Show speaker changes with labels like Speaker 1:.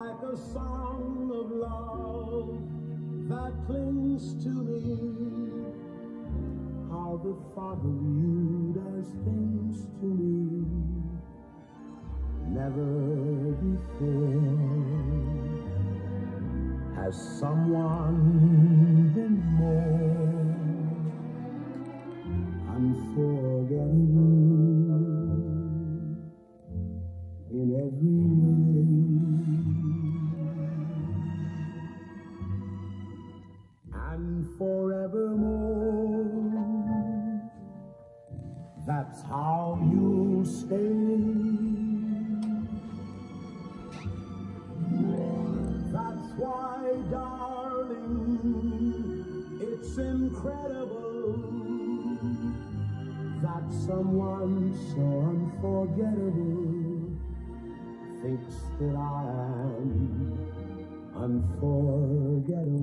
Speaker 1: like a song of love that clings to me. How the thought of you does things to me. Never before has someone been more unforgettable in every forevermore. That's how you'll stay. That's why, darling, it's incredible that someone so unforgettable thinks that I am unforgettable.